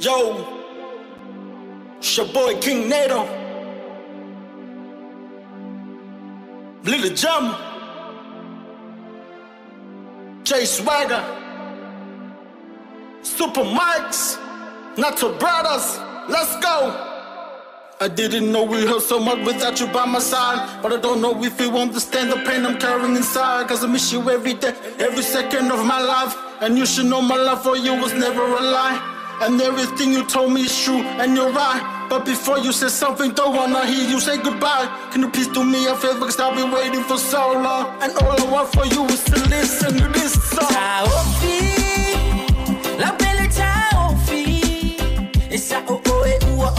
Yo, it's your boy King Nato. Little Jump. Jay Swagger. Super Mikes. Nato Brothers. Let's go. I didn't know we hurt so much without you by my side. But I don't know if you understand the pain I'm carrying inside. Cause I miss you every day, every second of my life. And you should know my love for you was never a lie. And everything you told me is true, and you're right. But before you say something, don't wanna hear you say goodbye. Can you please do me a favor? Cause I've been waiting for so long. And all I want for you is to listen to this song. Taofi, la belle taofi, e sa o o e ua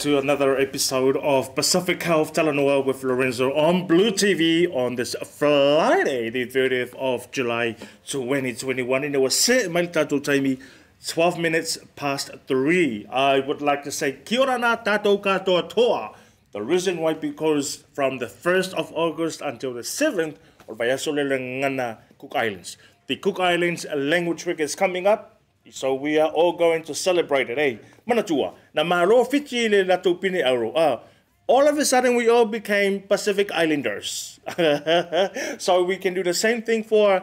to another episode of Pacific Health Talanoa with Lorenzo on BLU TV on this Friday, the 30th of July 2021. And it was set tatou taimi 12 minutes past 3. I would like to say kia ora nā tātou katoa toa. The reason why because from the 1st of August until the 7th, or by ngana Cook Islands. The Cook Islands language week is coming up. So we are all going to celebrate it, eh? Manatua. Na maro fiti le lato pini auro. Ah, all of a sudden we all became Pacific Islanders. so we can do the same thing for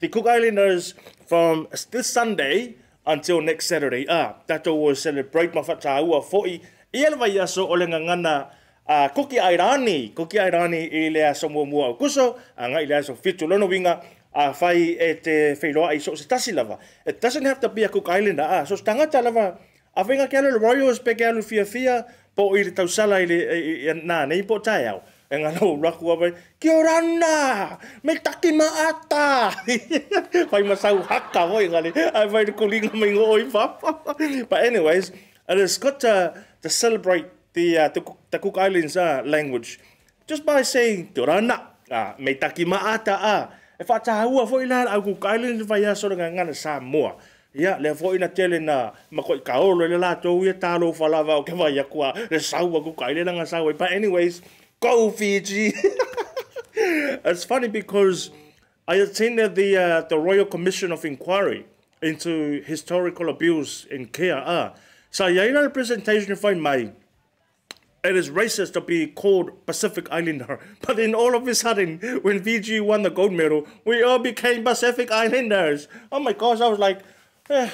the Cook Islanders from this Sunday until next Saturday. Ah, tato will celebrate mawhataua fo'i. Ia le vai aso o le ngangana a Koki Airani, Koki Airani i le aso mua kuso, a ngai le aso fitu lono winga, a whai e te whailoa i so se tasi lava. It doesn't have to be a Cook Islander, ah, so tangata lava, a whenga ke alu le Royals pe ke alu fia fia, po i le tausala i le, i, nā, nei po tae au. E ngā lau raku awe, ki o rana, me taki maata. Whai masau haka hoi ngale ai wai le kulinga mai ngoi papa. But anyways, it has got to, to celebrate the, uh, the, Cook- the Cook Islands uh, language just by saying, ki o rana, uh, me taki maata a. E whātahua fo i la au Cook Islands vai aso ngā ngana Samoa. Ia, le fo ina tele na makoi kaolo le lātou ia tālo whalawa o ke vai akua le saua Island nga saua. But anyways, go Fiji! it's funny because I attended the uh, the Royal Commission of Inquiry into historical abuse in Care. So ia ina le presentation whai mai. It is racist to be called Pacific Islander, but then all of a sudden, when Fiji won the gold medal, we all became Pacific Islanders. Oh my gosh, I was like, eh,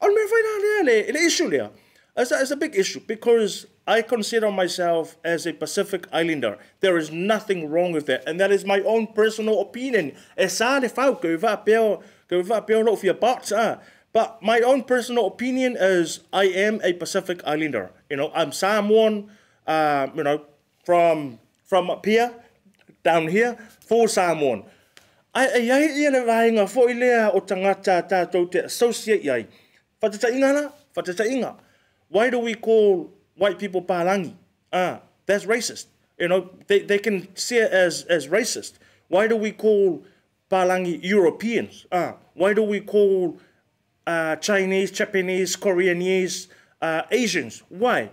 on find out an issue there. It's a, it's a big issue because I consider myself as a Pacific Islander. There is nothing wrong with that, and that is my own personal opinion. E sa le whau, ko wha peo, ko wha peo lo fia box, ah. But my own personal opinion is I am a Pacific Islander. You know, I'm Samoan, uh, you know, from from up here, down here, for Samoan. Ai ai ai ia le vainga fo i lea o tangata tātou te associate iai. Whatatainga na? Whatatainga. Why do we call white people palangi? Ah, that's racist. You know, they, they can see it as, as racist. Why do we call palangi Europeans? Ah, why do we call uh, Chinese, Japanese, Koreanese, uh, Asians? Why?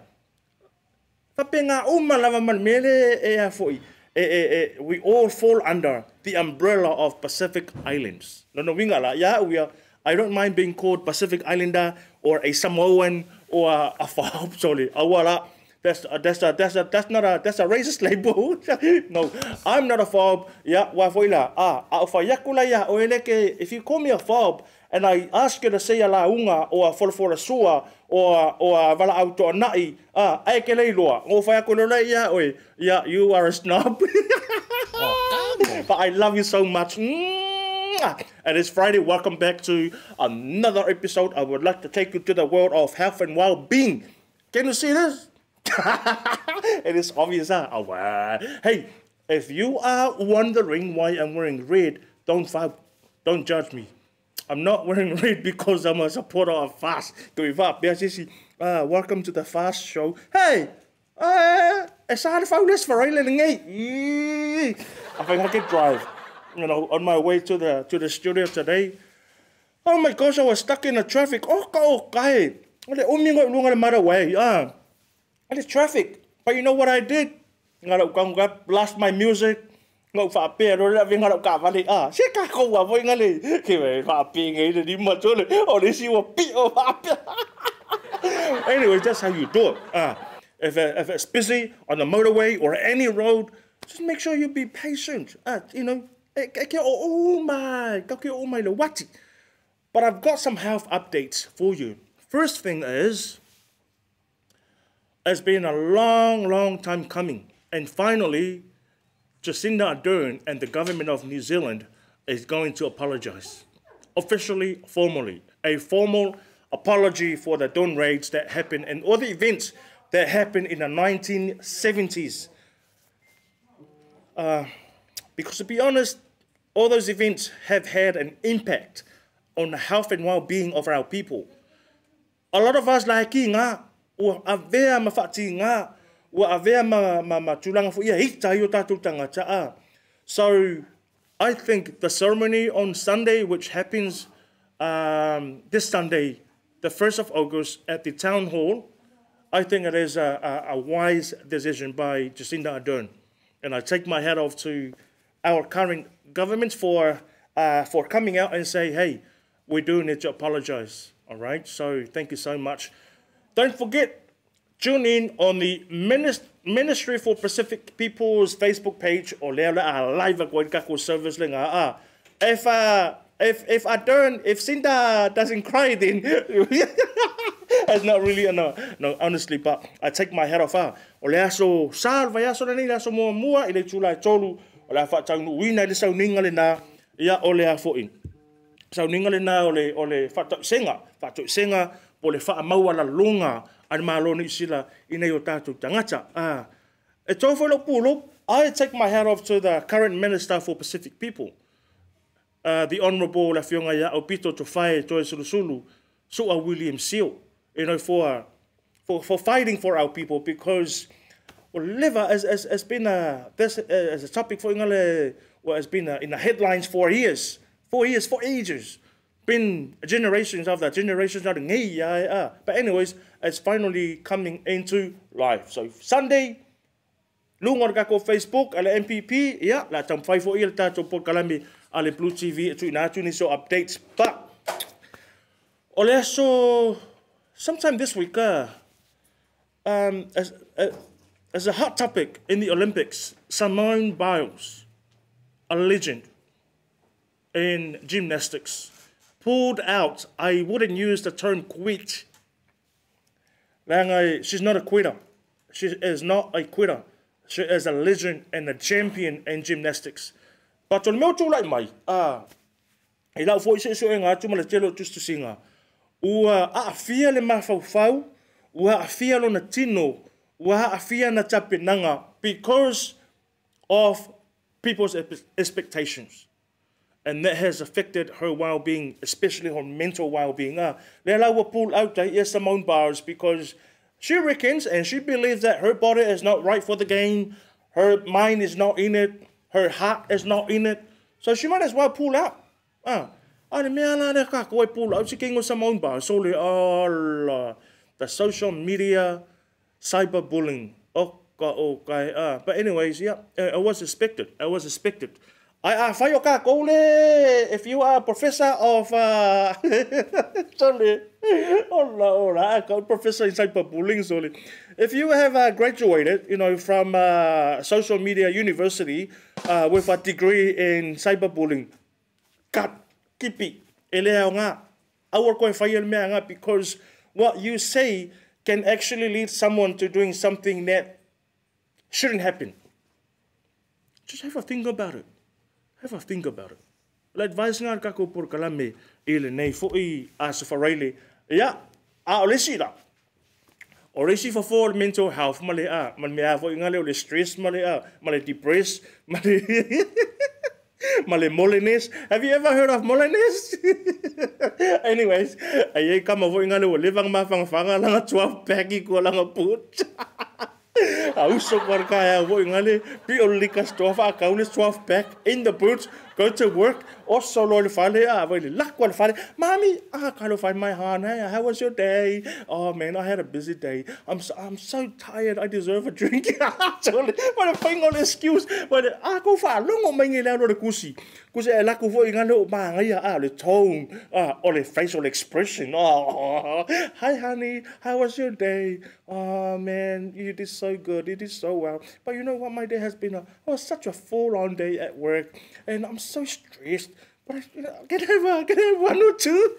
Papenga uma lava man mele e a foi. E, e, e, we all fall under the umbrella of Pacific Islands. No, no, winga la. Yeah, we are. I don't mind being called Pacific Islander or a Samoan or a, a Fahop, sorry. Awala. That's a, that's a, that's a, that's not a that's a racist label. no, I'm not a fob. Yeah, wa foila. Ah, yakula ya. If you call me a fob and I ask you to say a la unga or a for a sua or or vala auto nai, ah, ai ke lei loa. O fa yakula la ya oi. Yeah, you are a snob. but I love you so much. And it's Friday. Welcome back to another episode. I would like to take you to the world of health and well-being. Can you see this? it is obvious, huh? Oh. Hey, if you are wondering why I'm wearing red, don't fight, don't judge me. I'm not wearing red because I'm a supporter of fast. Uh, welcome to the fast show. Hey, uh, it's hard to find this for Island I think I could drive. You know, on my way to the to the studio today. Oh my gosh, I was stuck in the traffic. Oh, go, guy. Ole, umi ngo lunga mara way. And it's traffic. But you know what I did? Kong got blast my music. Nga fa pe ro la vinga ka vali ah. Se ka ko wa voi nga le. Ke we fa pe ngai de ma cho le. O le si wa pi o fa pe. Anyway, that's how you do it. Ah. If, uh, if it's busy on the motorway or any road, just make sure you be patient. Ah, you know, ke- oh my, ka ke oh my le wati. But I've got some health updates for you. First thing is, it's been a long, long time coming. And finally, Jacinda Ardern and the government of New Zealand is going to apologize. Officially, formally. A formal apology for the dawn raids that happened and all the events that happened in the 1970s. Uh, because to be honest, all those events have had an impact on the health and well-being of our people. A lot of us like nga, ua avea mawhati ngā, ua avea ma, ma, ma tūlanga fu ia hita i o tātou tangata a. So, I think the ceremony on Sunday, which happens um, this Sunday, the 1st of August, at the town hall, I think it is a, a, a wise decision by Jacinda Ardern. And I take my hat off to our current government for, uh, for coming out and say, hey, we do need to apologize. All right? So thank you so much. Don't forget, tune in on the Ministry for Pacific People's Facebook page or lea lea a live at Kako service le ngā a. If, uh, if, if Ardern, if Cinda doesn't cry, then That's not really a no, no, honestly, but I take my hat off. Ah, o le aso salva aso na ni le aso mua mua i le tula i tolu o le afa tau uina i le sau ninga le na ia o le afo in. Sau ninga le na o le o le fata senga, fata senga po le fa maua la lunga al malo ni sila i nei tātou tangata. Ah, e tau whelo pūlo, I take my hat off to the current Minister for Pacific People. uh, the Honourable La Fionga Ia o Pito to Whae Toe Sulusulu, so William Sio, you know, for, for, for fighting for our people because well, liver has, has, has been a, this uh, as a topic for Ingale, well, has been uh, in the headlines for years, for years, for ages. Been generations of that, generations yeah. But anyways, it's finally coming into life. So Sunday, Lungar ka ko Facebook, ala MPP, ya, la tam fai fo il tato por kalami ale BLU TV, tu ina tu ni so updates. But, ole so, sometime this week, uh, um, as, uh, as a hot topic in the Olympics, Simone Biles, a legend in gymnastics, pulled out, I wouldn't use the term quit. She's not a quitter. She is not a quitter. She is a legend and a champion in gymnastics. But on meu tūlai mai, ah, i lau fo i se so e ngā tumala telo tustu singa. Ua a fia le mafau fau, ua a fia lo na tino, ua a fia na tapinanga because of people's expectations. And that has affected her well-being, especially her mental well-being. Ah, le lau wa pull out tai ia Simone Biles because she reckons and she believes that her body is not right for the game, her mind is not in it, her heart is not in it. So she might as well pull out. Ah, ale mea la le ka pull out si kingo Simone Biles. So la, the social media cyberbullying Oh, ka o kai ah. But anyways, yeah, I was expected. I was expected. I ah whai o ka koule if you are a professor of uh sorry. Ola ola ka professor in cyberbullying sorry. If you have uh, graduated, you know, from uh, social media university uh, with a degree in cyberbullying, kat kipi ele nga our ko whai mea nga because what you say can actually lead someone to doing something that shouldn't happen. Just have a think about it. Have a think about it. La advice ngā kako por kalame ile nei fo i a sa whareile. Ia, a o lesi la. O lesi for for mental health male a. Man me a fo i ngale o le stress male a. Male depressed. Male... Male Molinist. Have you ever heard of Molinist? Anyways, ay ay kama vo ingale wo livang mafang fanga langa 12 pagi ko langa put. Auso por kaya vo ingale pi o likas 12 akaune 12 pack in the boots go to work. O solo le fale vo le lakwa le fale mommy ah kalo find my hand hey how was your day? Oh man i had a busy day. I'm so, i'm so tired i deserve a drink. What a thing on excuse. But ah go fa longo mai le lo kusi. Kusi e laku vo ingale o ma ngai a le tone ah o le facial expression. Oh hi honey how was your day? Oh man you did so good you did so well but you know what my day has been a oh such a full on day at work and i'm so stressed. But you know, can I have, can I have one or two?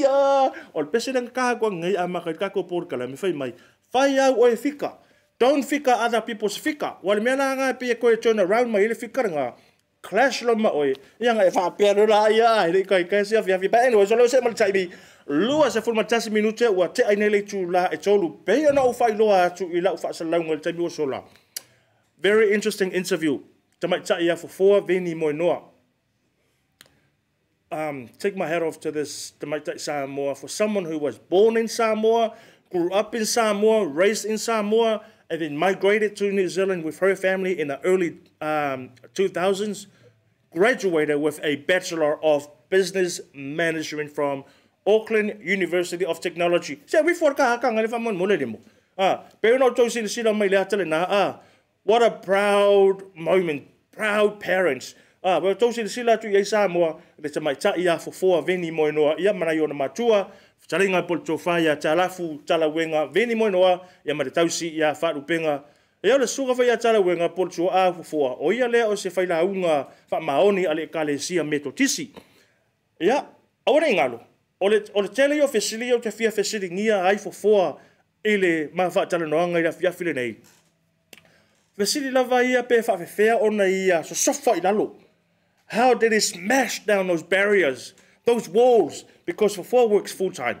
yeah. O le pese nang kākua ngai a maka kako por kala me whai mai. Whai au oe fika. Don't fika other people's fika. Wale mea nā ngā pia koe turn around ile fika ngā. Clash lo ma oe. Ia ngai whapea rura ia. Ele kai kai sia fia fia. But anyway, so leo se mali taibi. Lua se fulma tasi minute wa te aine le tu la e tolu. Pea na u whai loa atu i la u wha sa launga le taibi o sola. Very interesting interview. Tamai tai ia four veni Moenoa. Um, take my hat off to this Tamaitai Samoa for someone who was born in Samoa, grew up in Samoa, raised in Samoa, and then migrated to New Zealand with her family in the early um, 2000s, graduated with a Bachelor of Business Management from Auckland University of Technology. Se we for ka haka ngale ni famon mole demo. Ah, pero no to sila sila mai le sila na ah, what a proud moment, proud parents. Ah, we to sila sila tu yesa Samoa, le sa mai ia fo fo veni mo no ia mana yo na matua, Taringa pol tofaya talafu talawenga veni mo noa ia mate tausi ia fa rupenga ia le suga fa ia tala wenga pol tu a fo o ia le o se fa la unga fa maoni ale kalesia metotisi. meto tisi ia awore ngalo o le o le tele yo fesili yo te fia fesili ngia ai fo tala fia file nei fesili ia pe fa fe ia so how did he smash down those barriers those walls, because Fofoa works full time.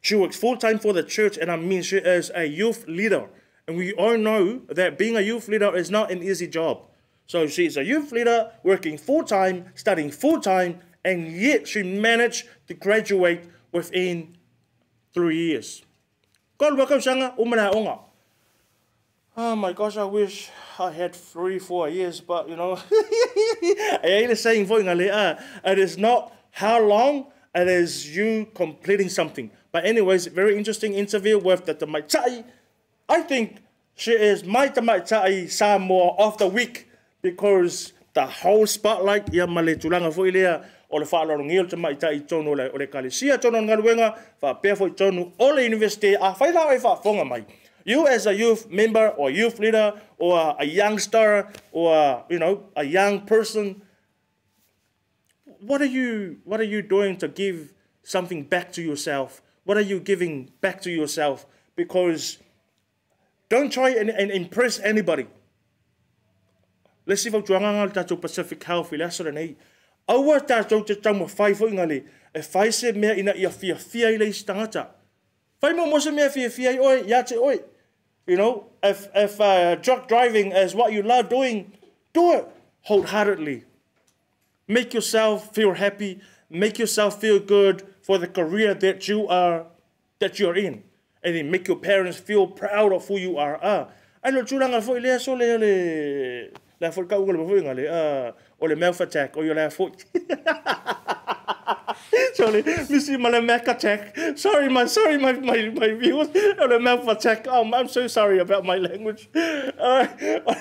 She works full time for the church, and I mean, she is a youth leader. And we all know that being a youth leader is not an easy job. So she's a youth leader, working full time, studying full time, and yet she managed to graduate within three years. God welcome Shanga. Oh my gosh, I wish I had three, four years, but you know, I ain't saying for uh, it is not how long it is you completing something. But anyways, very interesting interview with the Tamaitai. I think she is my Tamaitai Samoa of the week because the whole spotlight ia male tulanga fo ilea o le whaalorungi o le Tamaitai tonu o le kalisia tonu ngaruenga wha pia fo tonu o le university a whaila e wha mai. You as a youth member or youth leader or a youngster or you know a young person what are you what are you doing to give something back to yourself? What are you giving back to yourself? Because don't try and, and impress anybody. Let's see if tuanga tatou Pacific Health i lasa eight Aua tatou te tau mo fai fo ingale. E fai se mea ina ia fia fia i leisi tangata. Fai mo mo se mea fia fia i oi, ia te oi. You know, if, if uh, drug driving is what you love doing, do it wholeheartedly. Make yourself feel happy. Make yourself feel good for the career that you are that you're in. And then make your parents feel proud of who you are. Ah, ai lo tulanga fo ile so le le la fo ka ulo fo ngale ah o le mouth attack o yo la fo sorry, Missy my Mac attack. Sorry, my sorry, my my my viewers. o le mouth attack. Um, I'm so sorry about my language. Uh,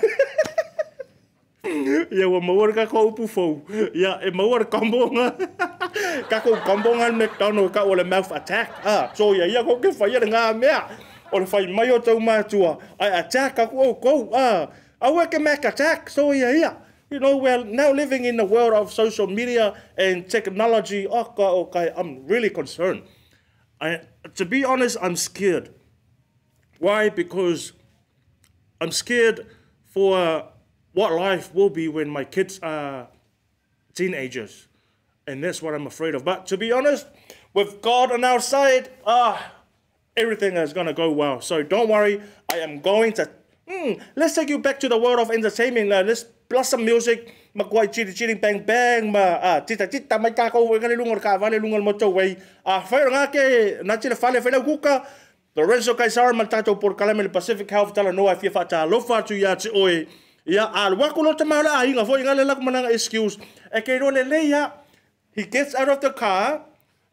Ia wa mawar ka ko upu fau. Ia e mawar kambonga. ka ko kambonga McDonald ka o le mouth attack. Ah, so ia ia ko ke fa ia ngā mea. O le fai mai o tau mātua. Ai attack ka ko ko. Ah, I ke Mac attack. So ia ia. You know, we're now living in the world of social media and technology. Oh, God, okay, I'm really concerned. I, to be honest, I'm scared. Why? Because I'm scared for what life will be when my kids are teenagers. And that's what I'm afraid of. But to be honest, with God on our side, ah, everything is going to go well. So don't worry. I am going to. Hmm, let's take you back to the world of entertainment. Uh, let's plus some music. Magwai chiri chiri bang bang ma ah tita tita mai ka ko we ngale lungar ka vale lungar mo to ah fa nga ke na chile fale fele kuka Lorenzo Kaisar mal tato por kalame le Pacific Health tala no afia fa ta lo fa tu ya ti oi ya al wa ko lo te mala ai nga fo ngale lak mananga excuse e ke ro le le ya he gets out of the car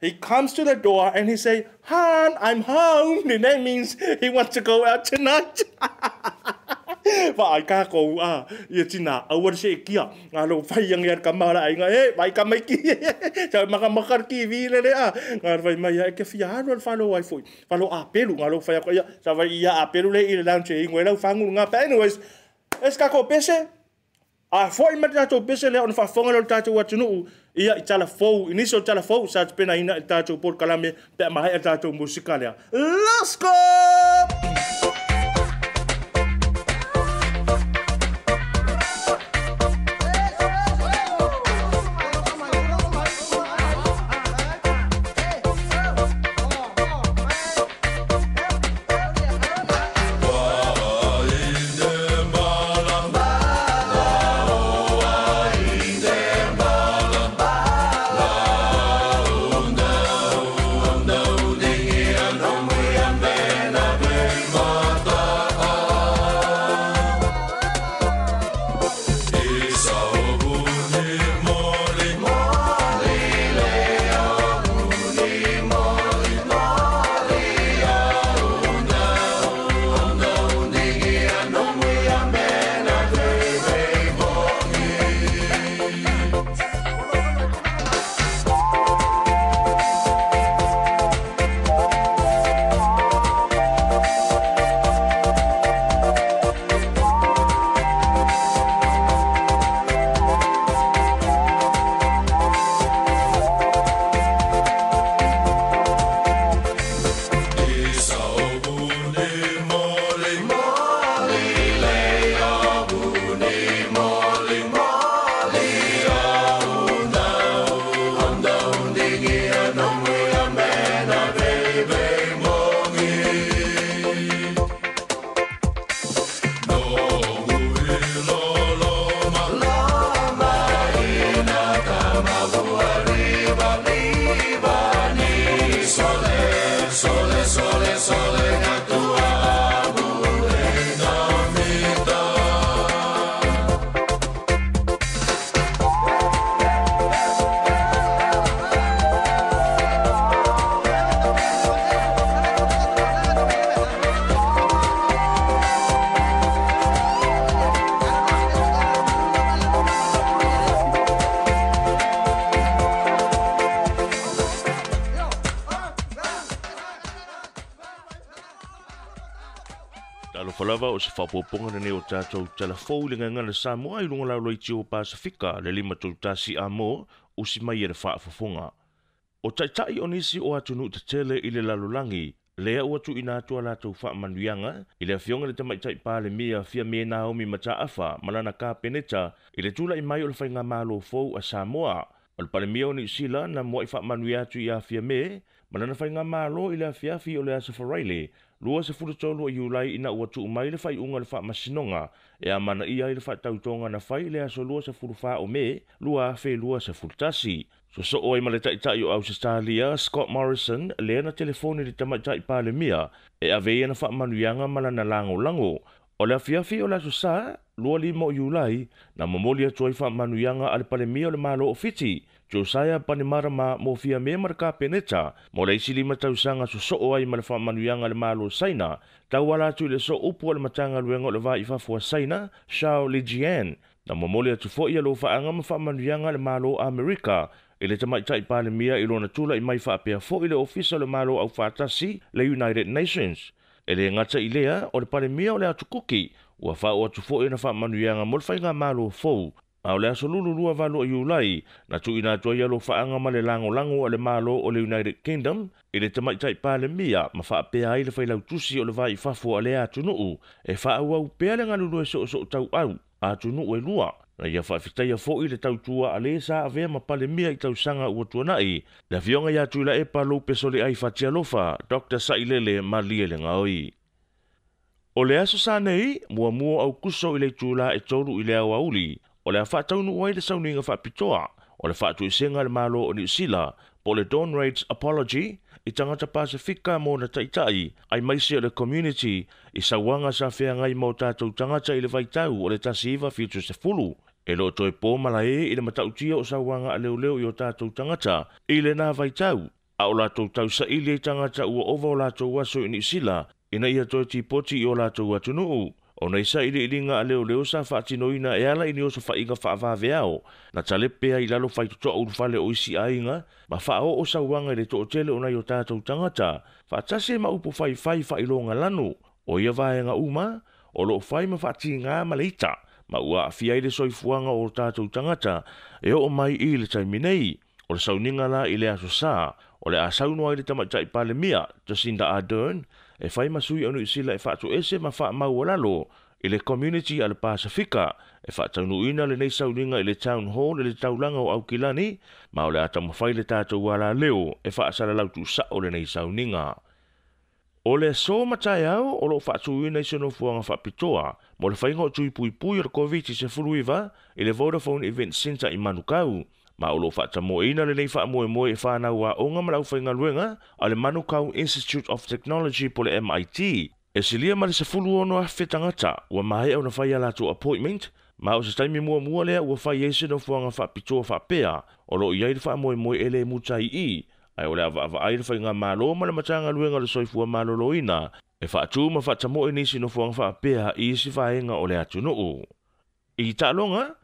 he comes to the door and he say, Han, I'm home. And that means he wants to go out tonight. Và ai ka ko a ah, ah, ia tina a war se kia. Nga lo fai yang yar kamala ai nga e eh, vai ka mai ki. Sa maka makar ki vi le le ah, a nga vai mai ya ke fia no fa lo ai foi fa lo a pelu nga lo fai ko ia sa vai ia a pelu le i lan che ngwe lo fangu nga pa anyways es ka ko pese. A foi ma tatou pese le on fa fonga lo tatou atunu ia i tala fou inisi o tala fou sa tapena ina i tatou podkalame pe a mahaʻi a tatou musika lea go. O se whapoponga na neo tātou telefou le ngangana Samoa i lunga lau loi tio Pasifika le lima tau tasi a mō o si mai e le whaafafonga. O taitai o nisi o atunu te tele i le lalolangi, lea o atu ina nātua lātou whaamanuianga i le fionga le tamai tai pā le mia fia mea Naomi mata afa, malana kā peneta, i le tula i mai o le whainga malo fōu a Samoa, o le pale mia o ni sila na mua i wha manui atu i a fia me, ma lana faiga mālō i le afiafi o le a safarai le lua sefulutolu o iulai ina ua tuu mai le faiʻuga e i le faamasinoga e amanaʻia ai le faatautoga na fai i le asolua sefulufā o me lua felua sefulutasi soso'o ai ma le taʻitaʻi o ausitalia scott morrison lea na telefoni i le tamaʻitaʻi palemia. E ave ia e na faamanuiaga ma lana lagolago o le afiafi o le asosā lua lima o iulai na momoli atu ai faamanuiaga a le palemia o le mālō ofiti Josiah Panimarama ma mofia me marka penecha mo le isili ma tau so so ai ma le manuianga le malo saina. Tawala tu le so upu le matanga luengo le vaa i wha fua saina Shao Le Jian. Na momole atu fo ia lo fa anga ma fa manuianga le malo America e le tamai tai i lona tula i mai wha apea fo le ofisa le malo au fatasi le United Nations. E le ngata i lea o le palemia o le atukuki ua o atu fo i na mo le whainga malo fo ma o le aso lulu avalu a iulai na tuuina atu ai alo faaga ma le lagolago a le malo o le united kingdom i le tamaʻitaʻi palemia ma faapea ai le failautusi o le vaifafu a le atunuu e faaauau pea le galulu e soʻosoʻo tauau atunuu e lua. Na ia faafetaia foʻi le tautua a lē sa avea ma palemia i tausaga ua tuanaʻi le afioga iā tuilaʻe palou pesoleʻai fatialofa dr saʻilele malie legaoi o le aso sa nei muamua au kuso i le itulā e tolu i le auauli o le afatau nu ai le sauniga faapitoa o le faatuisega le malo o niusila po le dawn rates apology. I tangata pasifika mo na taitai ai maise o le community. I sauaga sa feagai mo tatou tagata i le vaitau o le tasi iva fiutusefulu e loo toe pō malae i le matautia o sauaga a leoleo i o tatou tagata i lenā vaitau a o latou tausaʻili ai tagata ua ova o latou aso i niusila ina ia toe tipoti i o latou atunuu. Ona isa ili ili nga a leo leo sa tino ina e ala ini o sa whainga o Na tale pea i lalo whai tutoa uru o isi ainga, ma whao o sa wanga le to tele ona nei o tātou tangata. Whaatase ma upo whai whai whai lanu. O ia vaenga uma, o lo whai ma whaati ngā maleita. Ma ua afia fia i le soifuanga o tātou tangata, e o mai i le taiminei. O le sauninga la i le aso sa, o le a saunoa i le tamatai pale mia, Jacinda Ardern, e fai masui anu isila e fatu ese ma fa mau lalo i le community al Pasifika e fa tanu ina le nei sauninga i le town hall i le taulanga o Aukilani ma o le ata mawhai le tātou wala leo e fa asara lautu sa o le nei sauninga. O le so matai au o lo fa tu ina i sono fuanga fa pitoa mo le whainga o tui pui pui o le COVID i se furuiva i le Vodafone Event Center i Manukau ma o lo fa ta mo ina le fa mo mo fa na wa o nga mala nga luenga manukau institute of technology pole MIT e silia lia le se fulu ono a fetanga ua wa ona fai ya la to appointment ma o se taimi mo mo le wa fa yesu no fa nga pea o lo ia fa mo mo ele mu tai i. Ai ole ava ava ai fa nga ma ma le matanga luenga le soifu ma lo ina. E fa tu ma fa mo ni si no fa nga pea i si fa nga le atu no u i ta longa,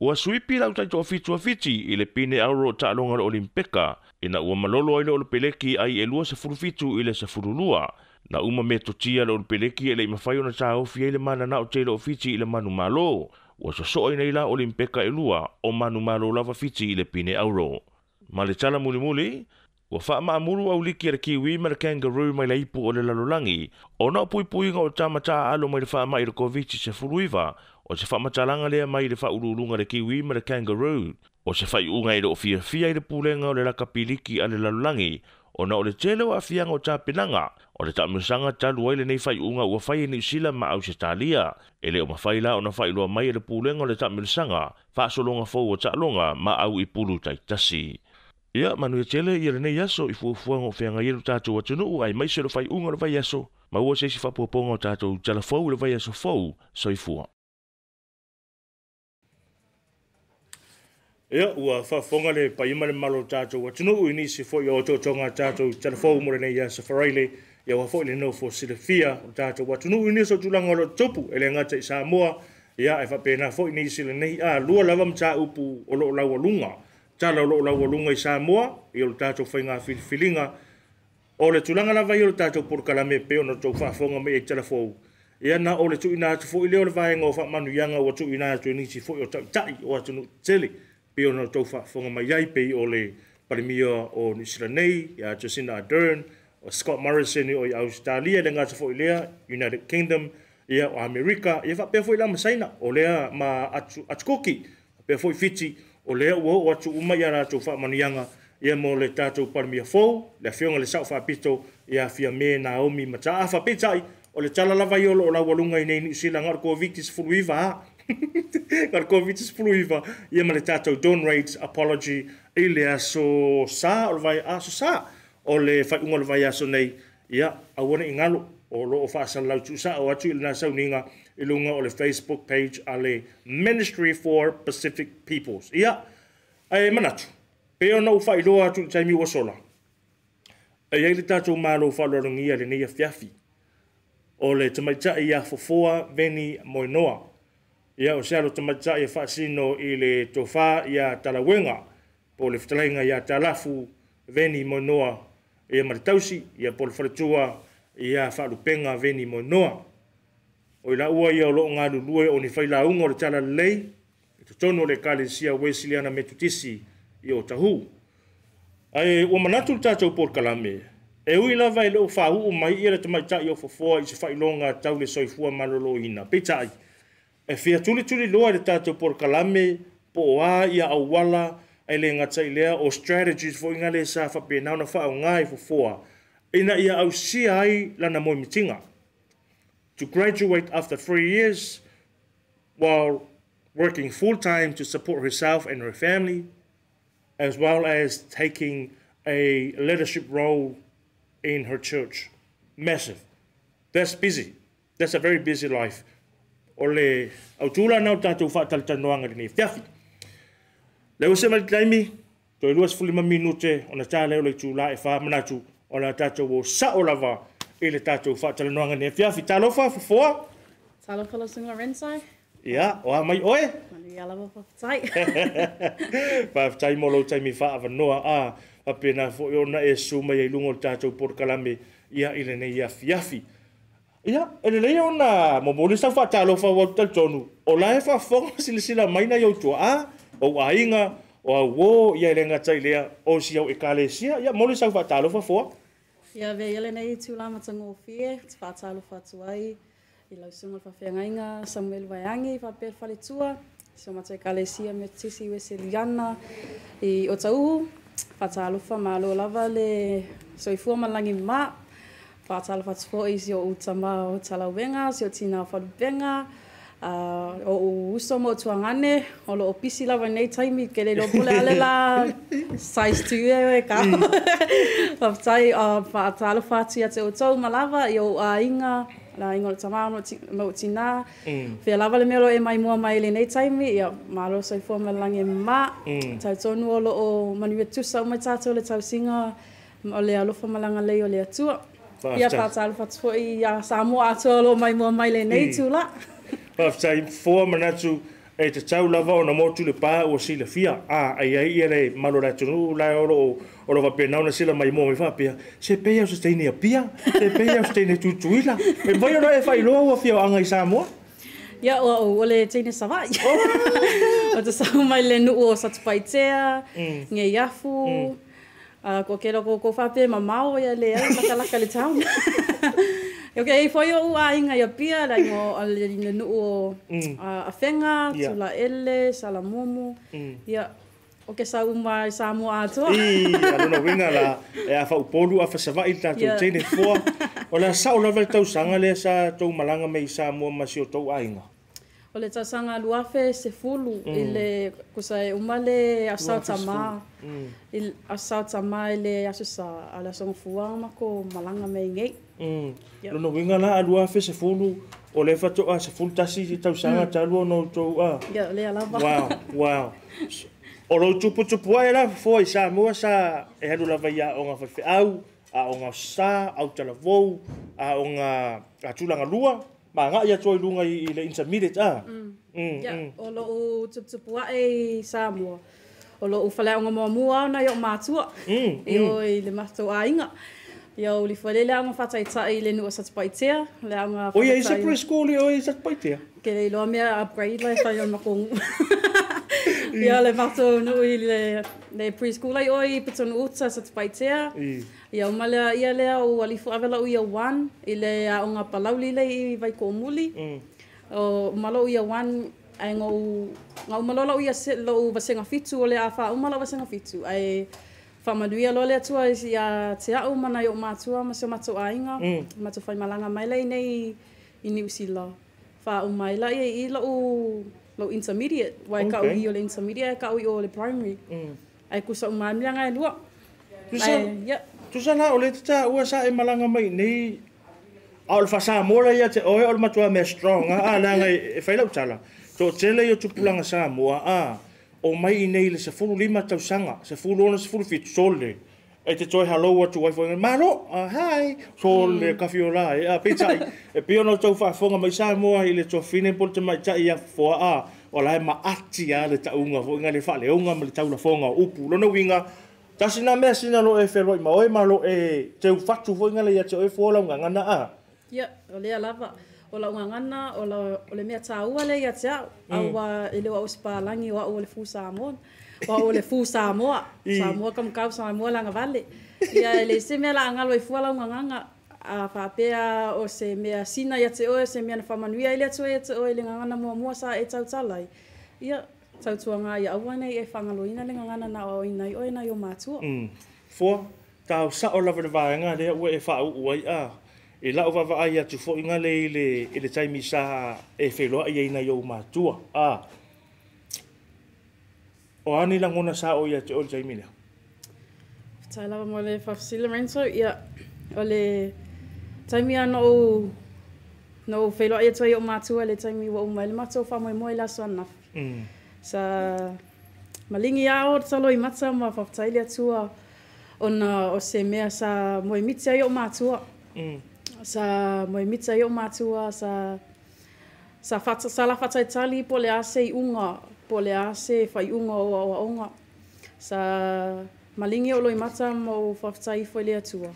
Ua suipi lau tai toa fitua fiti i le pine auro ta alonga le olimpeka, ina ua malolo ai le olipeleki ai e lua sa furu fitu i le sa furu lua. Na uma me totia le olipeleki e le ima ona ta ofi e le mana na o te le fiti i le manu malo. Ua so so ai nei la olimpeka e lua o manu malo lava fiti i le pine auro. Ma le tala muli muli, Ua wha maa muru au liki ar kiwi ma le kangaroo mai la ipu o le lalolangi. O na pui pui nga o tamata alo mai le wha mai le COVID se furuiva. O se whamatalanga lea mai le whaurulunga le kiwi ma le kangaroo. O se wha unga i le o fia fia i le pūlenga o le laka piliki a le lalulangi, O na o le tele a fianga o tāpenanga. O le tāmusanga talu ai le nei whai unga ua whai ni niusila ma au se tālia. E le o mawhai la o na whai mai le pūlenga o le tāmusanga. whaasolonga fau o tālonga ma au i pulu tai tasi. Ia manu e tele i rene yaso i fuafuanga o fianga i ru tātou atunu ai mai se lo fai unga le vai yaso. Ma ua se si whapuaponga o tātou tala fau le vai yaso fau so Ia, ua, whawhonga le pa ima le malo tātou. Wa tino ui nisi fo i o tō tonga tātou. Tana fōu mure nei ia safaraile. Ia wa fo i le nō fō sirafia o tātou. Wa tino ui nisi o tūlanga o lo tupu. E le ngata i Samoa. Ia, e whapena fo i nisi le nei. A, lua lawam tā upu o lo lau alunga. Tā lau lo lau alunga i Samoa. Ia lo tātou whai ngā filfilinga. O le tūlanga la vai o lo tātou porkala me peo no tō whawhonga me e tana fōu. Ia na o le tūina atu fo i leo le vaenga o whakmanu yanga o tūina atu nisi fo i o tau tai o atu nuk tele pe ona na tau whafonga mai ai pe o le parimia o Nisira Nei, ia Jacinda Ardern, o Scott Morrison o i Australia, le ngata fo lea, United Kingdom, ia o Amerika, ia wha pia fo i lama o lea ma atu, atukoki, pe fo i fiti, o lea ua o atu umai ana atu whamanianga, ia mo le tātou parimia fo, le whionga le sau whapito, ia fia me Naomi mata a o le tala lava i o la walunga i nei ni sila ngar ko victis fuluiva ha. Ngar ko victis fuluiva, ia ma le tātou Dawn Raids Apology, i le aso sa, o le vai aso sa, o le unga le vai aso nei, ia, awana i ngalo, o lo o whaasa lau tu sa, o atu i le nasa uninga, i lunga o le Facebook page a le Ministry for Pacific Peoples. Ia, ai manatu, pe ona u whailoa atu taimi ua sola. E iei le tātou mālo whalorongia le nia fiafi. O le tamaita a fofoa veni moinoa. ia o se alo tamaita ia faasino i le tofā ia talauega po le fetalaiga iā talafu veni monoa ia ma le tausi ia po le faletua ia faalupega veni monoa. O i laua ia o loo galulue o ni failauga o le talalelei i totonu o le ekalesia wesiliana metutisi i o tahū ae ua manatu le tatou po kalame e ui lava e leo fāuu mai ia le tamaitaʻi o fofoa i se faailoga tau le soifua malolōina peitaʻi E fia tuli tuli loa le tātou por kalame po o a i a awala ai le ngata i lea o strategies fo inga le sa whape nao na whao ngai fofoa. Ina ia au si ai lana moi mitinga. To graduate after three years while working full time to support herself and her family, as well as taking a leadership role in her church. Massive. That's busy. That's a very busy life. o le au tūla nau tātou whātalita noanga rinei fiafi. Le wase mali taimi, toi luas fulima minute o na tāleo le tūla e whaa manatu o na tatou o sa o lava i le tātou whātalita noanga rinei fiafi. Tālofa, fufoa? Tālofa la sunga rensai. Ia, o a mai oe? Mani alawa whaftai. Whaftai mo lau taimi wha awa noa a apena fo ona e suma i lungo tatou porkalame ia ilene ia fiafi. Ia, ele lei ona, mo mole sa fata lo fa volta. O la fa fonga sil sila maina yo tu a, o ainga, o wo ia ele nga tsai lea, o si au e kalesia, ia mole sa fata lo fa fo. Ia ve ele nei tu la ma tsango fie, tsa fata lo fa ai. I lau sunga fa fenga Samuel Vaiangi, fa per fale tua, so ma tsai kalesia me tisi weseliana i o tsa uhu, fa tsa fa ma lo lava le, so i malangi maa, whātalo whātua i si o utama o talauwenga, si o tina whalupenga, uh, o o uso mo tuangane, o lo o pisi lava nei taimi, ke le lo ale la size tu e e ka. Whaftai, uh, whaatalo whātia te o tau malawa, i o a inga, la inga o tamā mo ti- mo tina. Whia lava le meo lo e mai mua mai le nei taimi, ia malo sai fua me langi e ma. Tau tonu o lo o maniwe tusa o mai tātou le tau singa, o le alofa malanga lei o le atua. Ia Whaftai. whaatalo whātua i a Samoa atua lo mai mua mai le nei tūla. pa tai fo manatu e te tau lava o na motu le pā o sila fia. A ai ai ia le malo la tunu la o lo o lo va pe na sila mai mo me fa pia se pe ya se tene pia se pe ya se tene tu tuila e vai ora e fai lo o fia anga i samo Ia o o o le teine savai. o te sau mai le nuu o satupaitea, nge iafu, Uh, ko ke loko ko fape ma mau ya le mm. ya ma kala kala chaun. Yo ke fo yo inga ya pia la mo al ni no o a fenga so la ele sa la momo. Ya o ke sa uma sa mo a. I no winga la e a fa polu a fa sa vai ta to tene. O la sa o la tau sanga le sa tau malanga me sa mo ma o tau ainga. ole tasanga luafe se fulu. Mm. ile kusae umale asau tamā. Mm. il mako malaga meigei mm. lona uiga la aluafe se fulu o le fatoa se tasi tausaga mm. talu ona outou a. Ia lea lava. Wow wow. O lou tuputupu ae la fofoa i samoa sa e alu lava i aʻoga faifeʻau aʻoga sā au talavou aʻoga atulaga lua. ma nga ya choi lu ngai le intermediate a o lo u tup tup wa e sa mo o lo u fa le nga mo mu a na yo ma tu i le ma tu a inga. Yo u li fa le nga fa tsa i le nu sa tsa te le nga o ye pre-school preschool yo is a pai te ke le lo me upgrade le fa yo ma kong ya le ma tu i le le preschool ai oi pe tu nu sa tsa Ia umalea ia lea o alifu awela uia wan i le a o ngā palauli le i vai ko muli. Mm. O umalo uia wan ai ngau ngau umalola uia se lo u vasenga fitu o le a wha umalo vasenga fitu. Ai whamanuia lo le atua i a te au mana i o mātua ma se o mato ainga. Mm. Mato whai malanga mai lei nei i New Zealand. Wha umai la i i lo u lo intermediate. Wai ka Okay. ui o le intermediate, ka ui o le primary. Mm. Ai kusa umai mianga e lua. Tusa, Ai, ia tu sana o le tata ua sa e malanga mai nei a ol fasa mora ia te oe ol matua me strong a ah, nanga e whailau tala. To tele yo tupulanga samoa a o mai i nei le se fulu lima tau sanga se fulu ona se fulu fit sole. E te toi halo watu waifo inga maro a so hai sole mm. kafi e a pitai e pio no tau whafonga mai samoa i le to fine pol te mai ia fua a ah, o ma ati a le taunga fo inga le whale unga ma le taula fonga upu lona winga winga tasina mea sina lo e whewai ma oe ma lo e te ufatu fwoi ngale ia te oe fwola unga ngana a. Ia, o lea lava. O la unga ngana, o, la, o le mea tā le ia te au. Mm. I lewa o spa langi o au o le fū Samoa. O au o le fū Samoa. Samoa kamkao Samoa langa vale. Ia, e le se mea la angalo e fwola unga. A whapea o se mea sina ia te oe, se mea na whamanuia i lea tue ia te oe, le ngana mua mua sa e tau talai. Ia, yeah. tautuaga ia aua nei e fagaloina le gagana na aoainai oe nai o e matua mm. fua tausa'o lava le vaega lea ua e fa'au'u ai a. E la'o vava'ai atu fo'i ga le le e le taimisa e feiloa'i ai nai ou matua a. O ani lagona sa o ia te o le taimi lea. Fetalava mo le fafasile mainso ia o le taimi a no'u no'u feiloa'i atu ai o'u matua le taimi ua uma i le matou fa'amoemoe i laso anafa mm. Sa malingi a o talo i mata ma whawhataili atua o na o se mea sa moe miti ai o mātua. Mm. Sa moe miti ai o mātua, sa sa fata sa la fatai tali po le ase i unga, po le ase fai unga o o onga. Sa malingi o loi mata mo whawhatai fo le atua.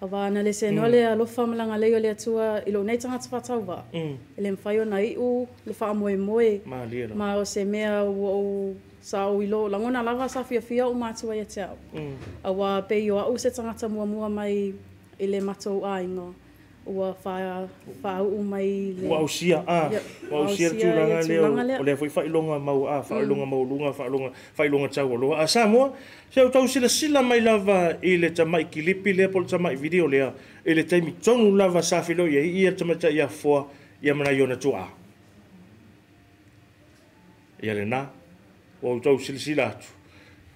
A wā na le se noa le alofa malanga leo le atua i lo nei tangata whatau wā. Mm. E le mwhai o na i u, le wha moe moe. ma lia la Ma o se mea o, o sa o ilo, langona lava sa fia fia o mātua ia te au. mm. A wā pe i o au se tangata mua mua mai i le matou a inga. Ua wha, wha au mai le... wa usia a. Yep. wa usia Wausia tu langa ia leo. O le foi fai longa mau a fai longa mau lunga fai longa fai longa tau o loa a sa mo se o tau sila sila mai lava i le tamai kilipi le pol tamai video lea i le taimi tonu lava sa filo ia i ia tamata ia foa ia mana iona tu a ia le na o tau sila sila atu.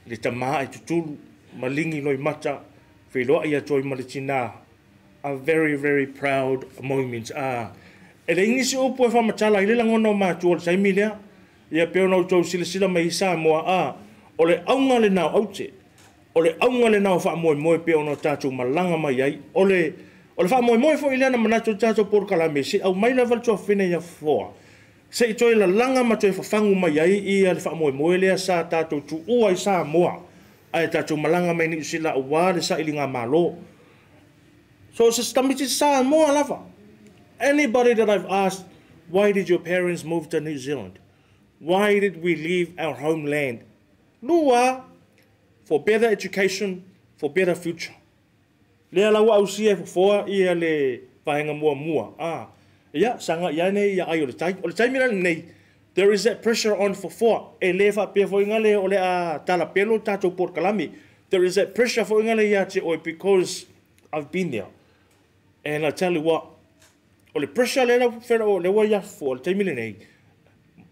Le tamaa i tutulu malingi loi mata filoa ia toi malitina a very very proud moment a e le ingisi upu e whamatala i le langona o mātua le saimi ia peo nau tau sila sila mai sa moa a o le aunga le nao aute o le aunga le nao wha moe moe peo no tātou malanga mai ai o le o le wha moe moe fo i leana manato tātou por kalame se au mai level tua whine ia foa. Se i toi la langa ma toi whawhangu mai ai i a le wha moe moe lea sa tātou tu ua i sa moa. Ai tātou malanga mai ni sila wā le sa ili ngā malo So it's a stamiti sa more lava. Anybody that I've asked, why did your parents move to New Zealand? Why did we leave our homeland? Lua, for better education, for better future. Lea lau au sia fo foa ia le whahenga mua mua. Ah, ia, sanga ia nei ia ai o le tai. O le tai mira nei, there is that pressure on for foa. E le wha pia fo inga le o le a tala pelo tatou por kalami. There is that pressure for inga le ia te oi because I've been there. And I tell you what, o le pressure le la whera o le wai afo o le taimile nei,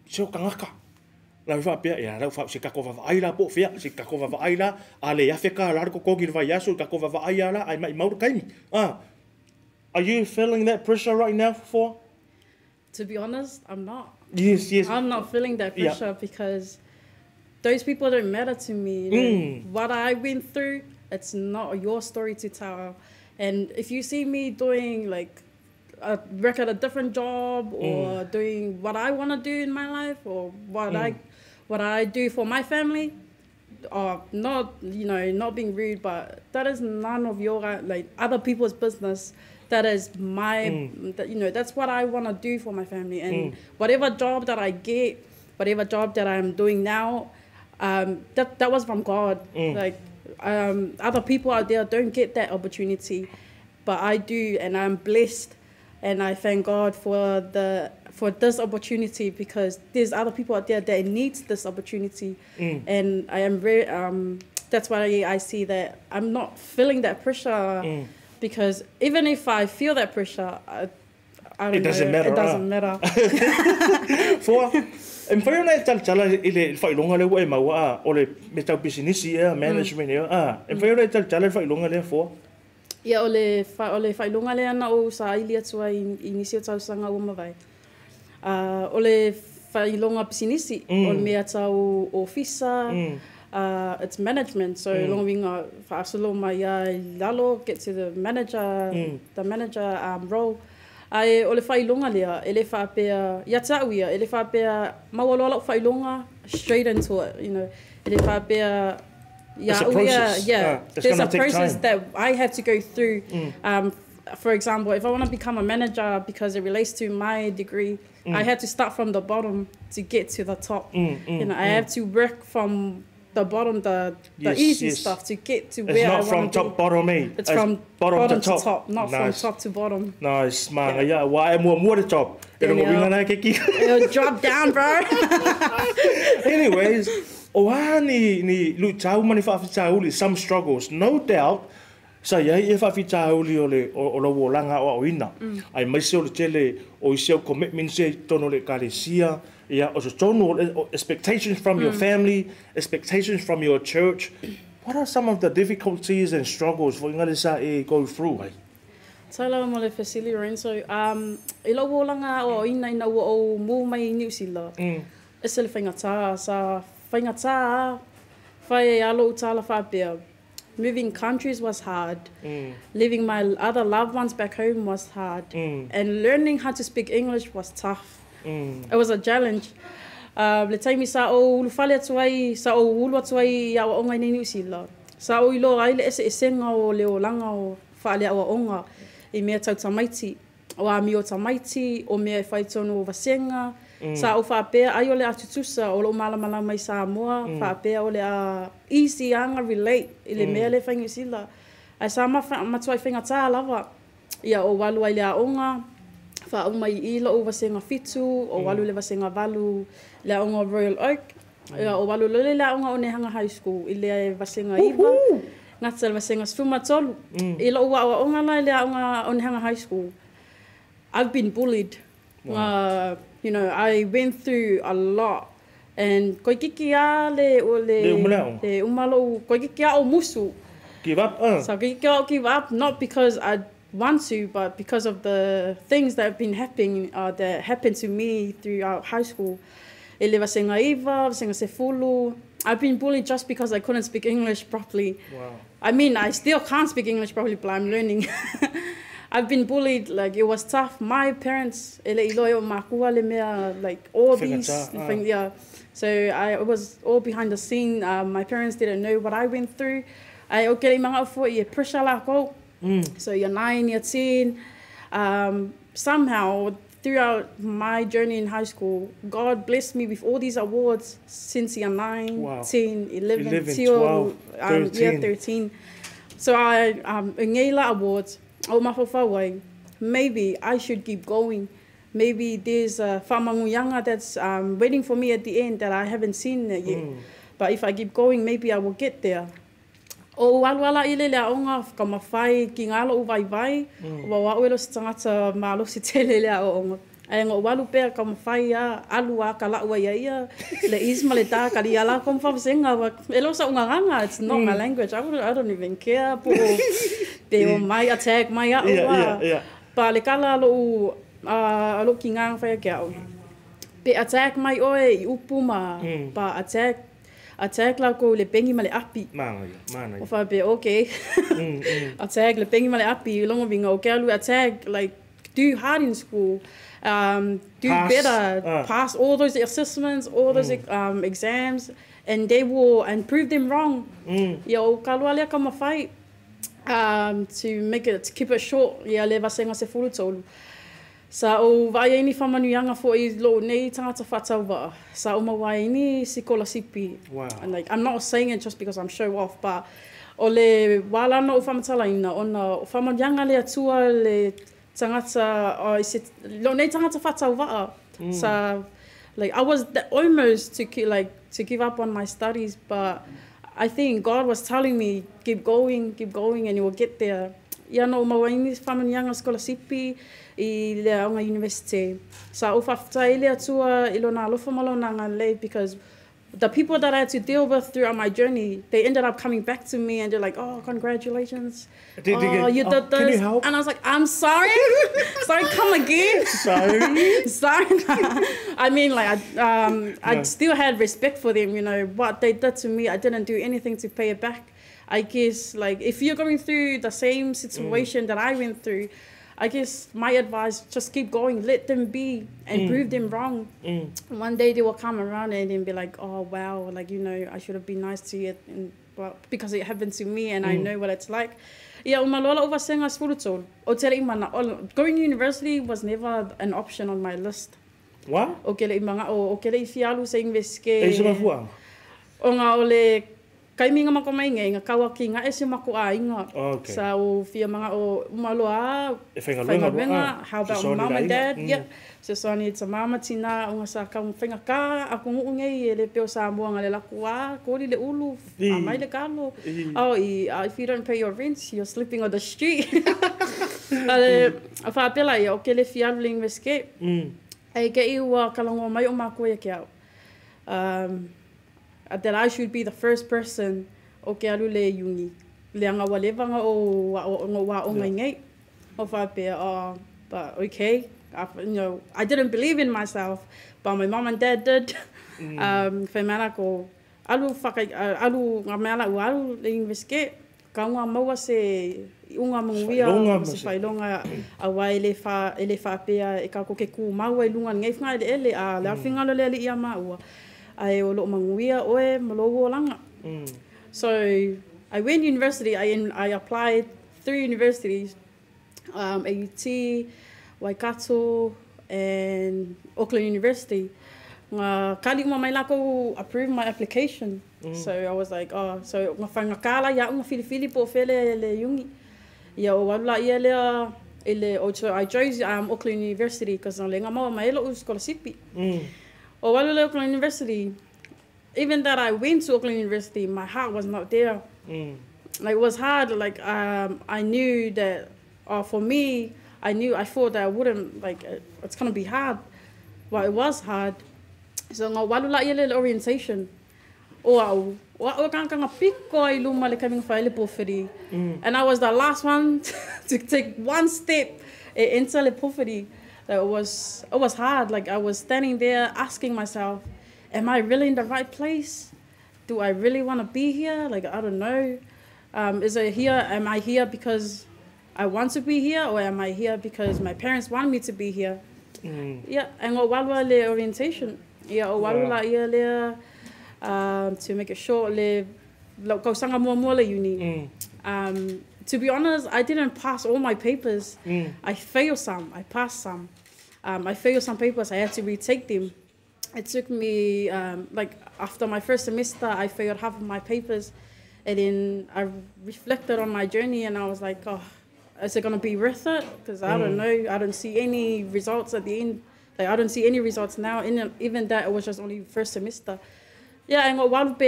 se o kangaka. La wha pia, ia, rau wha, se kako wha aila po fia, se kako wha aila, a le afe ka lara ko kogi vai aso, kako wha aila, ai mai mauru kaimi. Ah, are you feeling that pressure right now for? To be honest, I'm not. Yes, yes. I'm not feeling that Yeah. pressure because those people don't matter to me. Like, What I went through, it's not your story to tell. And if you see me doing like a work at a different job mm. or doing what I want to do in my life or what mm. I what I do for my family, or not you know not being rude, but that is none of your like other people's business. That is my mm. that, you know that's what I want to do for my family. And whatever job that I get, whatever job that I'm doing now, um, that that was from God. Like um, other people out there don't get that opportunity, but I do, and I'm blessed, and I thank God for the for this opportunity because there's other people out there that needs this opportunity, and I am very um, that's why I see that I'm not feeling that pressure because even if I feel that pressure. I, I don't It doesn't know, matter, It doesn't ah. matter. Foa, e mwhai ona e tala tala i le whailonga le ua e maua a, o le me tau business e, management e, a, e mwhai ona e tala tala i whailonga le foa. Ia o le, wha, o le whailunga le ana o sa aili atua i, i nisi o tausanga ua mawai. Uh, o le whailonga pisinisi, mm. o le mea tau officer, mm. uh, it's management. So mm. longa winga whaasolo mai a i lalo, get to the manager, mm. the manager um, role. Ai, o le whailonga lea, e le whaapea, ia tau ia, e le whaapea, mawaloala o whailonga, straight into it, you know. E le whaapea, It's a oh, process. Yeah, it's There's a process time. that I have to go through. Um, for example, if I want to become a manager because it relates to my degree, I had to start from the bottom to get to the top. you know, I have to work from the bottom, the the Yes, easy yes. stuff to get to It's where I want to It's not from top bottom, eh? It's from bottom, to, top. not nice. from top to bottom. Nice, manga ya. Wa e mua mua the top. Rongo Yeah. winga na ke ki. It'll drop down, bro. Anyways, o a ni, ni lu tau mani whaafitauli, some struggles, no doubt, sa iai e whaafitauli o le o, o lo wolanga o oina. Mm. Ai maise o le tele o isi commitment se tono le kalesia, ia o so tono o expectations from your family, expectations from your church. What are some of the difficulties and struggles for inga le sa e go through ai? Taila mo le Facili Lorenzo. Um, i lo wolanga o ina ina o mō mai New Zealand. Mm. E se le whaingatā, sa whaingatā, whai e alo utala whapea. Moving countries was hard. Mm. Leaving my other loved ones back home was hard. Mm. And learning how to speak English was tough. Mm. It was a challenge. Uh, le taimi sa o ulu whale atu ai, sa o ulu atu ai i awa onga i New Zealand. Sa o ilo ai le ese esenga o leo langa o whaale awa onga i mea tau tamaiti. O a mi o tamaiti, o mea e whai tonu o vasenga. Mm. Sa o whaapea ai o le atutusa o lo malamala mai sa moa. Mm. Whaapea o le a easy anga relate i le mm. mea le whai New Zealand. Ai sa ma matuai whinga tā lava. Ia o walu ai le a onga. Wha au mai i lo o vasenga fitu, o walu le vasenga valu le aonga Royal Oak. Ia o walu lole le aonga o Onehunga High School i le vasenga iwa. Ngata le vasenga sfuma tolu. I lo ua o onga lai le aonga o Onehunga High School. I've been bullied. Uh, you know, I went through a lot. And koe kiki a le o le... Le umalao. Le umalo, koe kiki a o musu. Give up? Uh. So I can't give up, not because I want to, but because of the things that have been happening, uh, that happened to me throughout high school. Ele vasenga iwa, vasenga se fulu. I've been bullied just because I couldn't speak English properly. Wow. I mean, I still can't speak English properly, but I'm learning. I've been bullied, like, it was tough. My parents, ele iloyo makua le mea, like, all these ah. things, yeah. So I was all behind the scene. Um, my parents didn't know what I went through. I o kere i mga pressure la ko. So you're nine, you're 10. Um, somehow, throughout my journey in high school, God blessed me with all these awards since you're 9, Wow. 10, 11, 11, till 12, um, yeah, 13. 13. So I, um, Ngela Awards, o mawhawhawai, maybe I should keep going. Maybe there's a whamanguyanga that's um, waiting for me at the end that I haven't seen yet. But if I keep going, maybe I will get there. o walwala ile le onga ka mafai ki ngalo u vai vai mm. wa o elo tangata ma lo si tele le onga ai ngo walu pe ka mafai a alu a ka la uai ia le isma le ta ka ala kom fa senga wa elo sa unga ranga it's not my language i would i don't even care po te o mai attack mai a yeah, pa le kala lo a uh, lo ki nga fa ke au pe attack mai oe i upuma mm. pa attack attack la ko le pengi ma le api. Mana ia, mana ia. wha be, okay. Mm, mm. a tag, le pengi male api, longa vinga, o ke alu a tag, like, do hard in school, um, do Pass, better, uh. pass all those assessments, all those um, exams, and they will, and prove them wrong. Mm. Ia o ka lua lea ka mawhai, um, to make it, to keep it short, ia le vasenga se furu tolu. Sa o vai ni whamanuianga fo i lo nei tangata whatau wa. Sa o mawai ni sikola sipi. Wow. And like, I'm not saying it just because I'm show off, but o le wālana o whamatalaina, o na o whamanuianga le atua le tangata, i se, lo nei tangata whatau wa. Mm. Sa, like, I was almost to, ki- like, to give up on my studies, but I think God was telling me, keep going, keep going, and you will get there. Ia no mawaini whamanianga skola sipi i le aonga university. Sa o whaftai le atua i lo nā lofa malonanga lei because the people that I had to deal with throughout my journey, they ended up coming back to me and they're like, "Oh, congratulations! Did oh, get- you oh, did can you this." help? And I was like, "I'm sorry, sorry, come again." Sorry. Sorry. I mean, like, I, um, I still had respect for them, you know. What they did to me, I didn't do anything to pay it back. I guess, like, if you're going through the same situation that I went through, I guess my advice, just keep going, let them be and mm. prove them wrong. Mm. One day they will come around and then be like, oh, wow, like, you know, I should have been nice to you. And, well, because it happened to me and I mm. know what it's like. Yeah, uma lola ova senga spiritual. O te rei mana, going to university was never an option on my list. What? O ke lei manga o, o ke lei fialu sa inveske. E se mafua? O ngā o le kaiminga mako mai ngai, ngā kaua ki ngā ese mako a inga. Okay. Sa o fia mga o umaloa, E whaingaluenga whaingaluenga, roa. how about mom la and dad? Mm. Yeah. Se soni ta mama tina, o ngā sa kau whainga ka, ako ngu ngai e le peo sa mua ngā le laku a, kori le ulu, I. a mai le kalo. I. Oh, i, uh, if you don't pay your rent, you're sleeping on the street. Ale, a whapela ia, o ke le fialu le inveske, Mm. Ei ke i ua kalango mai o mākua ke au. Um, uh, that I should be the first person o ke alu le yungi. Le anga wa lewanga o wa o o wa o ngai. O whapea, oh, but okay. I, you know, I didn't believe in myself, but my mom and dad did. Um, whai mana ko, alu uh, alu ngā mea la ua alu le inveske, ka unga maua se unga manguia, ma se whailonga a wai ele wha, ele whapea e ka ko ke ku maua i lunga ngai whanga ele a le awhinga lo le ali ia maua. Ai o lo manguia oe malogo langa. Mm. So I went university, I, in, I applied three universities, um, AUT, Waikato, and Auckland University. Ngā kali uma mai lako approved my application. So I was like, oh, so ngā whainga kāla ia unga whiliwhili po whele le yungi. Ia o walula ia lea, ele, o, so I chose um, Auckland University, because le ngā maua mai elo u scholarship. Mm. O walula Auckland University, even that I went to Auckland University, my heart was not there. Mm. Like it was hard. Like um, I knew that, uh, for me, I knew I thought that I wouldn't like it- it's gonna be hard. Well, it was hard. So ngā walula ia le orientation. O au, o au kanga piko ai luma le coming whaile pōwhiri. And I was the last one to take one step into enter le pōwhiri. That was, it was hard. Like I was standing there asking myself, am I really in the right place? Do I really want to be here? Like, I don't know. Um, is it here? Am I here because I want to be here? Or am I here because my parents want me to be here? Mm. Yeah, and o walua le orientation. Yeah, walua Wow. ia lea, um, to make it short, le, lo, ko sanga mua le uni. Mm. Um, to be honest, I didn't pass all my papers. Mm. I failed some. I passed some. Um, I failed some papers. I had to retake them. It took me um, like after my first semester, I failed half of my papers, and then I reflected on my journey, and I was like, oh, is it gonna be worth it? Because I don't know. I don't see any results at the end. Like I don't see any results now. In even that, it was just only first semester. Yeah, and what walu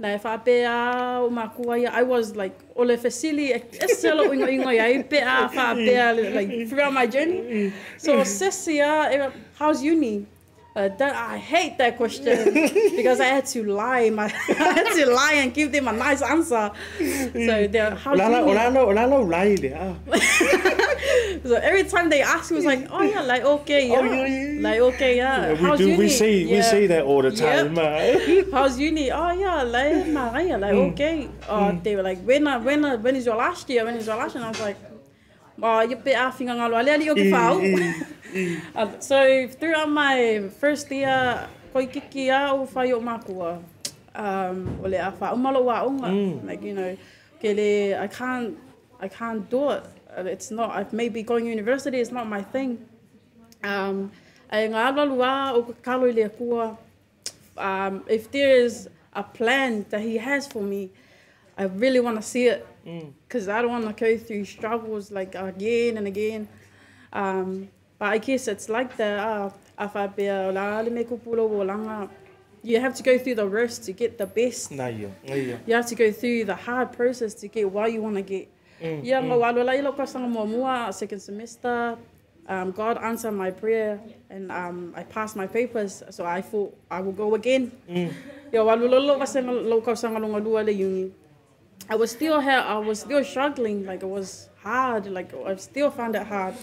na e whapea o makua ia, I was like, o le fesili, e selo ingo ingo ia, i pea whapea, like, throughout my journey. Mm. So, Cecia, e- eh, how's uni? Uh, that, I hate that question because I had to lie. My, I had to lie and give them a nice answer. So, they're, how's Lala, o uni? lala, o lala ulai le. Ah. So every time they ask me, it's like, oh yeah, like okay, yeah, Oh, yeah, yeah. like okay, yeah. Yeah, we How's do. uni? We say we say that all the time. ah. How's uni? Oh yeah, like Maria, like Mm. okay. Uh, They were like, when, uh, when, uh, when is your last year? When is your last year? And I was like, oh, you be asking ngalo ale ali o ki. Uh, So throughout my first year, koi kiki a o o makua. Um, o le a wha umalo wa unga. Mm. Like, you know, ke le, I can't, I can't do it. Uh, It's not, I've maybe going university is not my thing. Um, ai ngā o kalo i le kua, um, if there is a plan that he has for me, I really want to see it. Because I don't want to go through struggles like again and again. Um, but I guess it's like that. Uh, awhapea, o la ale me kupulo o langa. You have to go through the worst to get the best. Ia, nā ia. You have to go through the hard process to get what you want to get. Mm, Ia ngā walo la ilo kasanga mua mua second semester. um, God answered my prayer and um, I passed my papers. So I thought I will go again. Yo, I was still here. I was still struggling. Like it was hard. Like I still found it hard.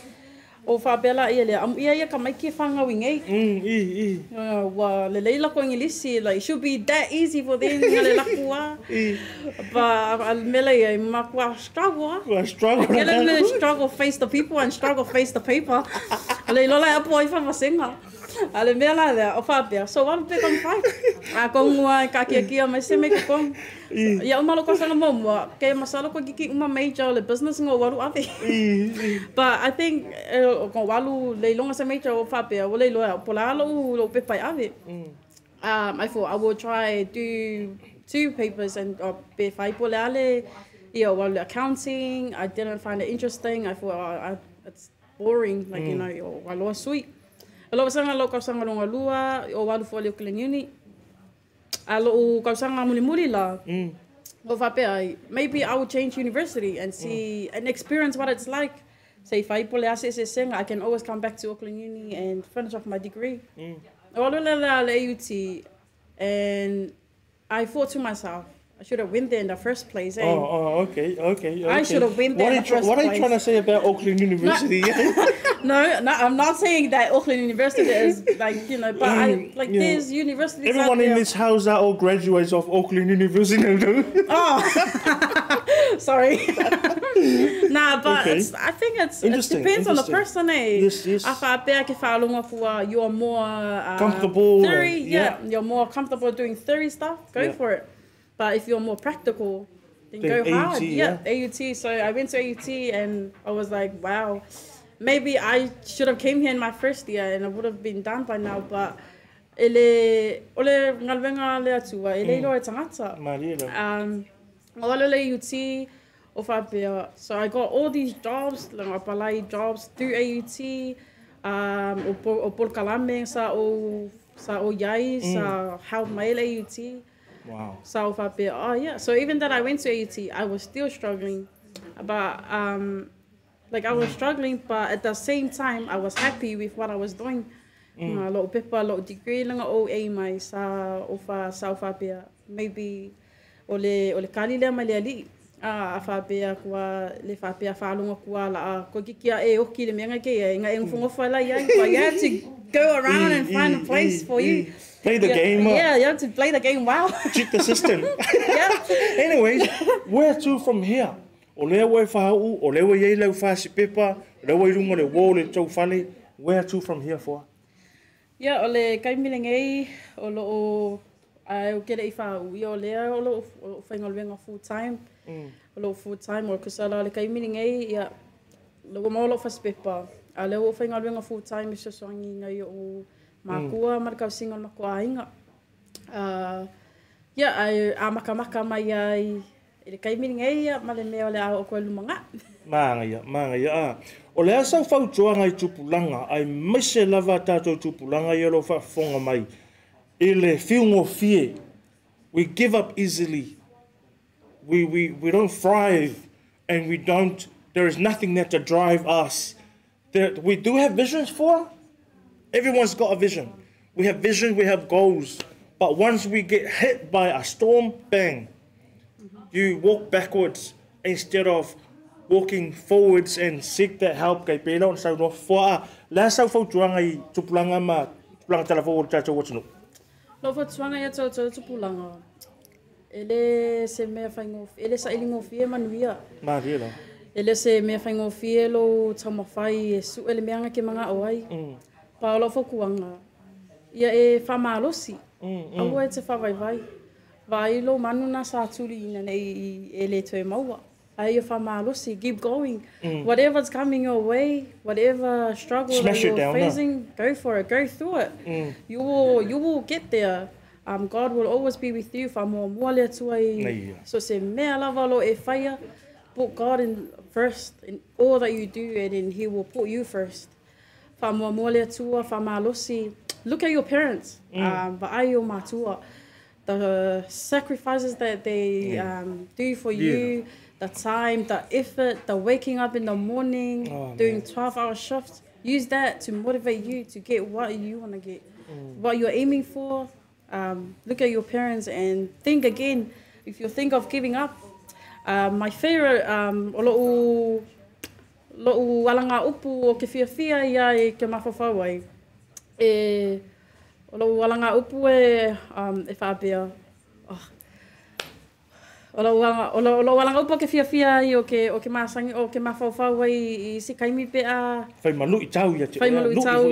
O fa bela ia le am ia ia ka mai ke fanga wingai. Mm, i, i. Wa le leila ko ngilisi like it should be that easy for them ngale lakua. But al mele ia makwa struggle. ah. Well, I struggle. Them to struggle face the people and struggle face the paper. Ale lola apo i fa masinga. Ale mea la lea, o whapea. So walu pe kong whai. A kong ua ka kia kia mai se me ka kong. Ia umalo ko sanga mo mua. Kei masalo ko kiki uma major le business ngo walu ave. But I think uh, ko walu leilonga se major o whapea. Wale loa pola alo lo pe pai ave. Um, I thought I will try do two papers and uh, be whai pole ale. Yeah, well, accounting, I didn't find it interesting. I thought uh, I, it's boring, like, you know, o waloa sweet. A lo sanga lo kausanga longa lua, o walu fo leo kelen uni. A lo kausanga muli muli la. Mm. O maybe I will change university and see, and experience what it's like. Say, if I se senga, I can always come back to Auckland Uni and finish off my degree. O walu le la le AUT, and I thought to myself, I should have went there in the first place. Eh? Oh, oh, okay, okay. I should have been there What are in you, the first what are you trying to say about Auckland University? No, no, I'm not saying that Auckland University is like you know, but I like Yeah. there's universities. Everyone in this house are all graduates of Auckland University. Oh, sorry. nah, but Okay. it's, I think it's it depends on the person. Eh? Yes, yes. A whapea ke whaalonga kua, you're more uh, Comfortable, Theory, uh, yeah. yeah. You're more comfortable doing theory stuff. Go Yeah. for it. But if you're more practical, then go hard. Yeah, yeah. AUT. So I went to AUT and I was like, wow, maybe I should have came here in my first year and I would have been done by now. But ele ole ngalwenga le atua ele ilo e tangata. Maria. Um, Olele AUT o whapea. So I got all these jobs, like apalai jobs through AUT. Um, o, o Polkalame sa o sa o Yai, sa Help Mail AUT. Wow. O whapea. Oh yeah. So even that I went to AUT, I was still struggling. But um, like I was struggling, but at the same time, I was happy with what I was doing. Mm. lo pepa, lo degree langa o A mai sa o wha sa o whapea. Maybe o le, o le kali le ali. A, a whapea kua, le whapea whalunga kua la a, ko kikia e oki le meanga ke e, nga e ngwhunga whaila iai. But you have to go around and find a place for you. Play the yeah, game. uh, Yeah, you have to play the game well. Cheat the system. yeah. Anyways, where to from here? O lea wai whahau, o lea wai ei lau whasi pepa, lea wai runga le wō le tau whale, where to from here for? Ia, o le kaimile ngei, o lo o ai o kere i whau, ia o lea o lo o whainga luenga full time. Mm. O lo full time, o kusala le kaimile ngei, ia, lo o maolo whaspepa. A leo o whainga luenga full time, i sosoangi ngai o mākua, mm. marikau singa o mako ainga. Uh, ia, ai a maka maka mai ai, i le kaimile ngei, ia, ma le mea o le a o koe lumanga. Maanga ia, maanga ia. Ah. O le asau whau toanga i tupulanga, ai maise lava tātou tupulanga i alo whaafonga mai. I le whiungo fie, we give up easily. We, we, we don't thrive and we don't, there is nothing there to drive us. There, we do have visions for, everyone's got a vision. We have vision, we have goals. But once we get hit by a storm, bang, you walk backwards instead of walking forwards and seek that help kay pena on sa no fo la sa fo tuanga i tupulanga ma tupulanga tala fo ta to what's no Lo fa tuanga ia tau tau tupulanga. Ele se mea whaingo, ele sa ilingo fie manuia. ma Ele se mea whaingo fie lo e su ele meanga ke mga oai. Mm Pa o lo kuanga. Ia e whamalosi. mm Aua e te whawai vai. Lo manu na sa turi ina nei e le tue maua. Ai e whamalosi, keep going. Whatever's coming your way, whatever struggle Smash that you're facing, go for it, go through it. Mm. You will you will get there. Um, God will always be with you. Wha mua mua lea tua i. So se mea lava lo e whaia. Put God in first in all that you do and then he will put you first. Wha mua mua lea tua, wha malosi. Look at your parents. Um, o mātua. The sacrifices that they Yeah. um, do for Yeah. you, the time, the effort, the waking up in the morning, Oh, doing 12 hour shifts. use that to motivate you to get what you want to get, what you're aiming for. Um, look at your parents and think again. If you think of giving up, uh, my favorite um, lo'u lo'u alanga upu o ke whiawhia ia e ke mawhawhau ai. E, o lo'u alanga upu e, um, e whapea. Oh. O lo'u alanga, o lo'u o lo'u alanga upu o ke whiawhia i o ke, o ke masangi, o ke mawhawhau ai i se kaimi pe a Whai malu i tau ia te. Whai malu i tau.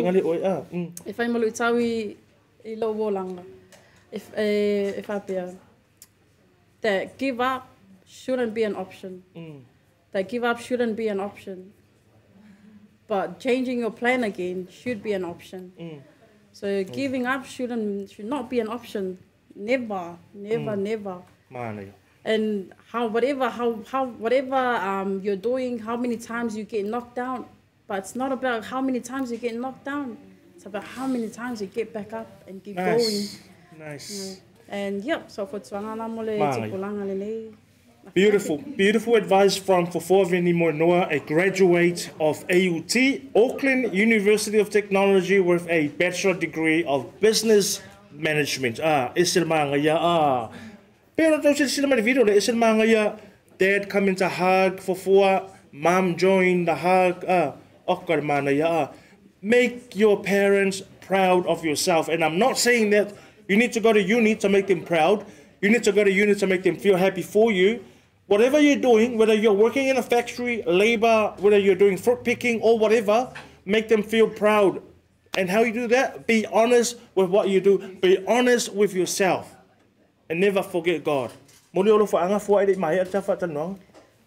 Mm. e whai malu i tau i, i lo'u wōlanga. E, e, e whapea. That give up shouldn't be an option. Mm. That give up shouldn't be an option. But changing your plan again should be an option. Mm. So giving up shouldn't should not be an option. Never, never, never. Mana. And how whatever how how whatever um you're doing, how many times you get knocked down, but it's not about how many times you get knocked down. It's about how many times you get back up and keep going. Nice. Nice. And yep, so for tuanga mole Beautiful, beautiful advice from Fofoa Veni Moenoa, a graduate of AUT, Auckland University of Technology, with a bachelor degree of business management. Ah, isil mga ya ah. Pero tau sila video le isil mga ya. Dad come into hug Fofoa, mom join the hug. Ah, okar mana ya ah. Make your parents proud of yourself, and I'm not saying that you need to go to uni to make them proud. You need to go to uni to make them feel happy for you. Whatever you're doing, whether you're working in a factory, labor, whether you're doing fruit picking or whatever, make them feel proud. And how you do that? Be honest with what you do. Be honest with yourself. And never forget God. Muli olo whaanga fua ere mai a tafa tanoanga.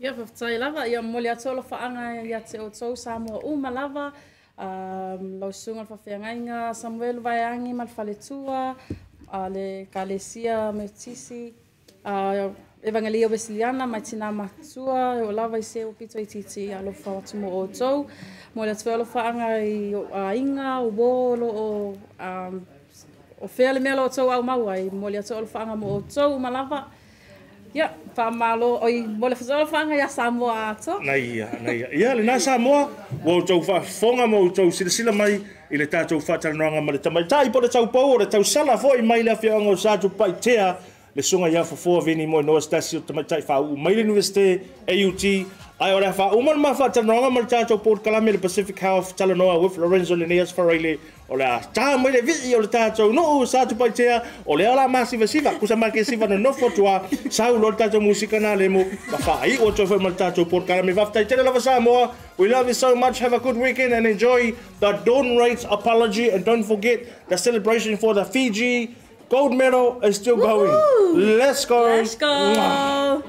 Ia whawhitai lava, ia mole atola whaanga ia te o tau Samoa uma lava, um, lau sunga whawhiangainga, Samuel Vaiangi, mal whaletua, uh, le Kalesia me tisi, uh, Evangelia Wesleyana, mai tina matua, o lava i se o pito i titi, alo watu mo o tau, mole atola alo whaanga i o a inga, o bolo, o, um, o whea mea lo o tau au mau ai, mole atola alo whaanga mo o tau, uma lava, Ia, whamalo, oi, mole whasola i a Samoa ato. Na ia, na ia. Ia, le nā Samoa, wo tau whafonga mo tau sila sila mai, i le tātou whataranoanga ma le tamai. Tā i po le tau pau, o le tau sala fo i mai le awhianga o sātu pai tea, le sunga ia fo veni mo noa stasi o tamai tai whau. Mai le Universite, AUT, ai o le man ma whataranoanga ma le tātou port kalame le Pacific Health Talanoa with Lorenzo Linneas Farrele, o le a tā mai le vii o le tātou no o sātu pai tea, o le ala ma siva siva, kusa ma ke siva no nofo tua, sau lo le tātou musika nā le mo, ma o tō whai ma le tātou port kalame. Whaftai tēne lava Samoa, we love you so much, have a good weekend and enjoy the Dawn Raids apology. And don't forget the celebration for the Fiji gold medal is still going. Let's go. Let's go!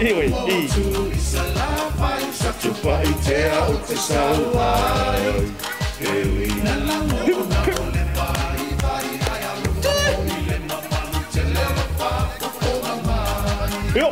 Iwi, i. Tupai te au te sauai. Yo.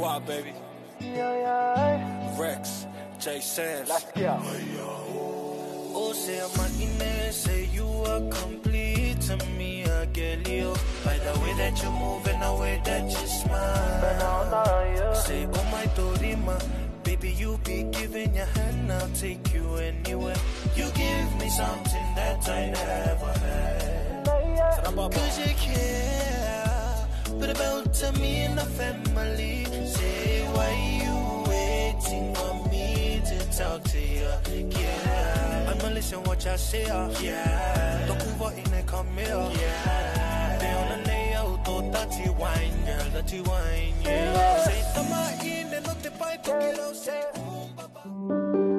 Esquire, baby. Rex, J Sands. Oh, say I'm say you are complete to me, I get you. By the way that you move and the way that you smile. Say, oh my Dorima, baby, you be giving your hand, I'll take you anywhere. You give me something that I never had. Cause you care, but about to me and the family. Say, why you waiting on me to talk to you? Yeah, I'ma listen what y'all say. Uh. Yeah, don't move in the come here. Yeah, they on the nail, to dirty wine, girl, dirty wine. Yeah, say, I'm in and not the bite, to get out, say.